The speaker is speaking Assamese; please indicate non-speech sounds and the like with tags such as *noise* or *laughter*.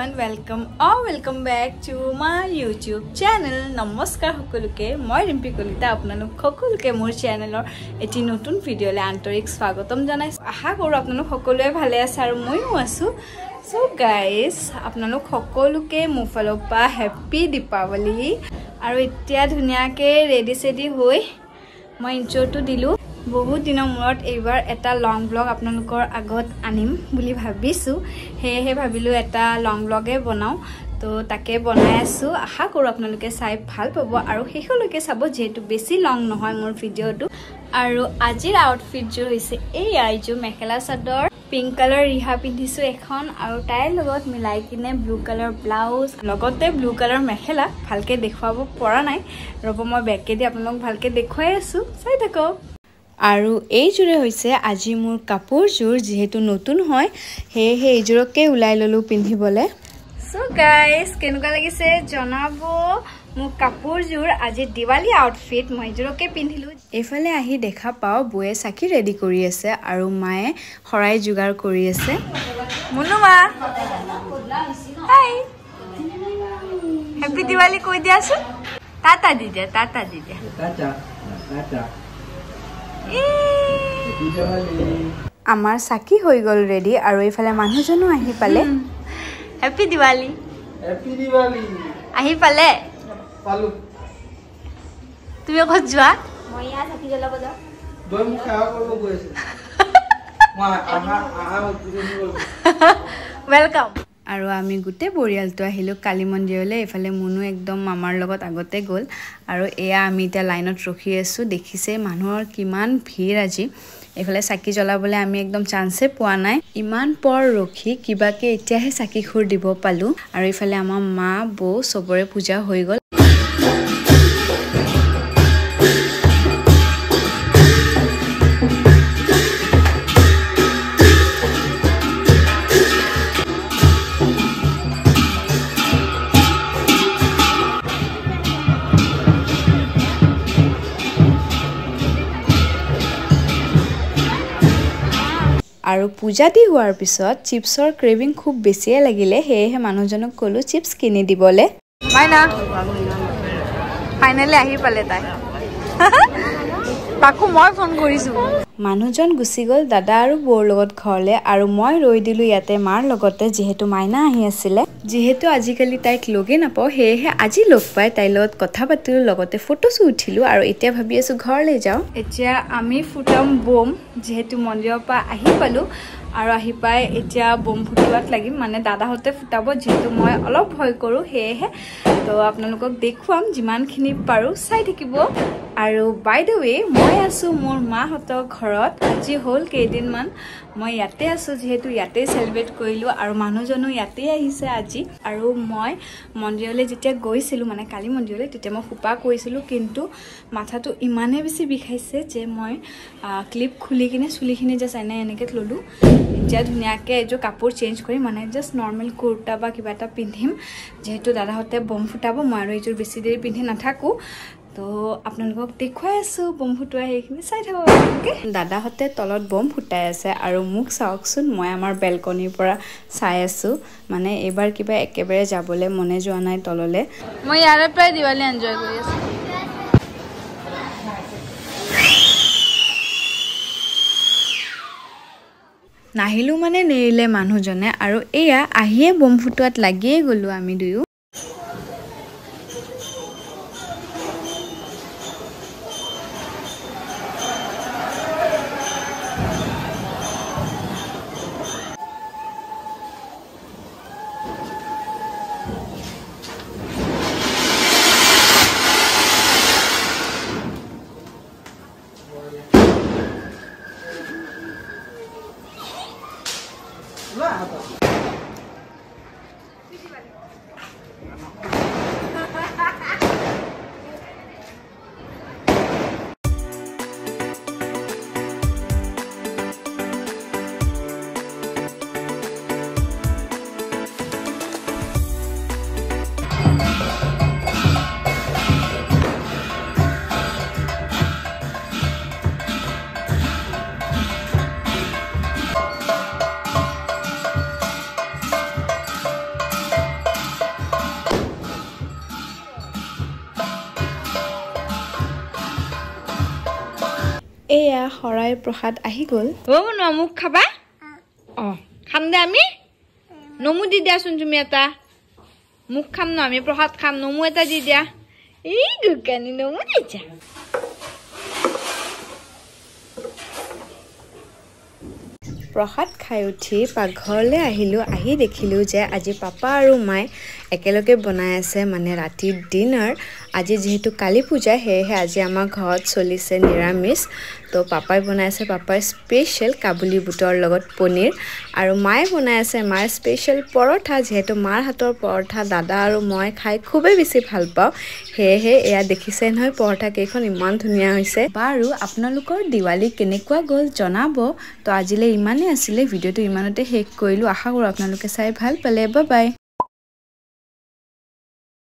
Everyone welcome O welcome back to my YouTube channel নমস্কাৰ সকলোকে মই ৰিম্পী কলিতা আপোনালোক সকলোকে মোৰ চেনেলৰ এটি নতুন ভিডিঅ'লৈ আন্তৰিক স্বাগতম জনাইছোঁ আশা কৰোঁ আপোনালোক সকলোৱে ভালে আছে আৰু ময়ো আছোঁ চ' গাইজ আপোনালোক সকলোকে মোৰ ফালৰ পৰা হেপ্পী দীপাৱলী আৰু এতিয়া ধুনীয়াকৈ ৰেডি চেডি হৈ মই ইণ্ট্ৰ'টো দিলোঁ বহুত দিনৰ মূৰত এইবাৰ এটা লং ব্লগ আপোনালোকৰ আগত আনিম বুলি ভাবিছোঁ। সেয়েহে ভাবিলোঁ এটা লং ব্লগে বনাওঁ। তো তাকে বনাই আছোঁ। আশা কৰোঁ আপোনালোকে চাই ভাল পাব আৰু শেষলৈকে চাব যিহেতু বেছি লং নহয় মোৰ ভিডিঅ'টো। আৰু আজিৰ আউটফিটযোৰ হৈছে এই আইযোৰ মেখেলা চাদৰ। পিংক কালাৰ ৰিহা পিন্ধিছোঁ এখন আৰু তাইৰ লগত মিলাই কিনে ব্লু কালাৰ ব্লাউজ লগতে ব্লু কালাৰ মেখেলা ভালকৈ দেখুৱাব পৰা নাই। ৰ'ব মই বেগেদি আপোনালোকক ভালকৈ দেখুৱাই আছোঁ। চাই থাকক। আৰু এইযোৰে হৈছে আজি মোৰ কাপোৰযোৰ যিহেতু নতুন হয় সেয়েহে এইযোৰকে ওলাই ল'লোঁ পিন্ধিবলৈ। চ' গাইজ কেনেকুৱা লাগিছে জনাব? মোৰ কাপোৰযোৰ আজি দিৱালী আউটফিট মই এইযোৰকে পিন্ধিলোঁ। এইফালে আহি দেখা পাওঁ বৌয়ে চাকি ৰেডি কৰি আছে আৰু মায়ে শৰাই যোগাৰ কৰি আছে। মুনু মা হাই হেপী দিৱালী কৈ দিয়াচোন। টাটা দি দিয়া টাটা দি দিয়া। আমাৰ চাকি হৈ গ'ল ৰেডি আৰু এইফালে মানুহজনো আহি পালে। Happy Diwali Diwali. আহি পালে। পালো। তুমি ক'ত যোৱা? মই ইয়াত চাকি জ্বলাব যাওঁ। দৈ মোক সেৱা কৰিব গৈ আছে। *laughs* মই আহা আহা উদ্বোধনী কৰিব ৱেলকাম আৰু আমি গোটেই পৰিয়ালটো আহিলোঁ কালী মন্দিৰলৈ। এইফালে মুনু একদম মামাৰ লগত আগতে গ'ল। আৰু এয়া আমি এতিয়া লাইনত ৰখি আছোঁ। দেখিছে মানুহৰ কিমান ভিৰ আজি। এইফালে চাকি জ্বলাবলৈ আমি একদম চান্সে পোৱা নাই। ইমান পৰ ৰখি কিবাকে এতিয়াহে চাকি খুৰ দিব পালোঁ। আৰু এইফালে আমাৰ মা বৌ চবৰে পূজা হৈ গ'ল। আৰু পূজা দি হোৱাৰ পিছত চিপছৰ ক্ৰেভিং খুব বেছিয়ে লাগিলে সেয়েহে মানুহজনক ক'লোঁ চিপছ কিনি দিবলৈ। ফাইনেলি আহি পালে তাই। *laughs* তাকো মই ফোন কৰিছোঁ। মানুহজন গুচি গ'ল দাদা আৰু বৌৰ লগত ঘৰলৈ আৰু মই ৰৈ দিলোঁ ইয়াতে মাৰ লগতে যিহেতু মাইনা আহি আছিলে। যিহেতু আজিকালি তাইক লগেই নাপাওঁ সেয়েহে আজি লগ পাই তাইৰ লগত কথা পাতিলোঁ লগতে ফটোছো উঠিলোঁ আৰু এতিয়া ভাবি আছোঁ ঘৰলৈ যাওঁ। এতিয়া আমি ফুটাম বম যিহেতু মন্দিৰৰ পৰা আহি পালোঁ আৰু আহি পাই এতিয়া বম ফুটোৱাত লাগিম মানে দাদাহঁতে ফুটাব যিহেতু মই অলপ ভয় কৰোঁ সেয়েহে তো আপোনালোকক দেখুৱাম যিমানখিনি পাৰোঁ চাই থাকিব। আৰু বাই দ্য ৱে মই আছোঁ মোৰ মাহঁতৰ ঘৰত। আজি হ'ল কেইদিনমান। মই ইয়াতে আছোঁ যিহেতু ইয়াতেই চেলিব্ৰেট কৰিলোঁ আৰু মানুহজনো ইয়াতেই আহিছে আজি। আৰু মই মন্দিৰলৈ যেতিয়া গৈছিলোঁ মানে কালি মন্দিৰলৈ তেতিয়া মই সোপা কৰিছিলোঁ কিন্তু মাথাটো ইমানেই বেছি বিষাইছে যে মই ক্লিপ খুলি কিনে চুলিখিনি জাষ্ট এনে এনেকৈ ল'লোঁ এতিয়া ধুনীয়াকৈ এযোৰ কাপোৰ চেঞ্জ কৰি মানে জাষ্ট নৰ্মেল কুৰ্তা বা কিবা এটা পিন্ধিম। যিহেতু দাদাহঁতে বম ফুটাব মই আৰু এইযোৰ বেছি দেৰি পিন্ধি নাথাকোঁ। তো আপোনালোকক দেখুৱাই আছোঁ বম ফুটোৱা সেইখিনি চাই থাকক আপোনালোকে। দাদাহঁতে তলত বম ফুটাই আছে আৰু মোক চাওকচোন মই আমাৰ বেলকনিৰ পৰা চাই আছোঁ। মানে এইবাৰ কিবা একেবাৰে যাবলৈ মনে যোৱা নাই তললৈ। মই ইয়াৰে পৰাই দিৱালী এনজয় কৰি আছোঁ। নাহিলোঁ মানে নেৰিলে মানুহজনে আৰু এয়া আহিয়ে বম ফুটোৱাত লাগিয়ে গ'লোঁ আমি দুয়ো। Quindi, vale. এয়া শৰাই প্ৰসাদ আহি গ'ল। অ' মোক খাবা? অঁ। খাম দে আমি। নমু দি দিয়াচোন তুমি এটা। মোক খাম ন আমি প্ৰসাদ খাম নমু এটা দি দিয়া। এই দোকানী নমু দি প্ৰসাদ খাই উঠি পাকঘৰলৈ আহিলোঁ। আহি দেখিলোঁ যে আজি পাপা আৰু মায়ে একেলগে বনাই আছে মানে ৰাতিৰ ডিনাৰ। আজি যিহেতু কালী পূজা সেয়েহে আজি আমাৰ ঘৰত চলিছে নিৰামিষ। তো পাপাই বনাই আছে পাপাৰ স্পেচিয়েল কাবুলি বুটৰ লগত পনীৰ। আৰু মায়ে বনাই আছে মাৰ স্পেচিয়েল পৰঠা যিহেতু মাৰ হাতৰ পৰঠা দাদা আৰু মই খাই খুবেই বেছি ভাল পাওঁ। সেয়েহে এয়া দেখিছে নহয় পৰঠা কেইখন ইমান ধুনীয়া হৈছে। বাৰু আপোনালোকৰ দিৱালী কেনেকুৱা গ'ল জনাব। তো আজিলৈ ইমানেই। আছিলে ভিডিঅ'টো ইমানতে শেষ কৰিলোঁ। আশা কৰোঁ আপোনালোকে চাই ভাল পালে। বাই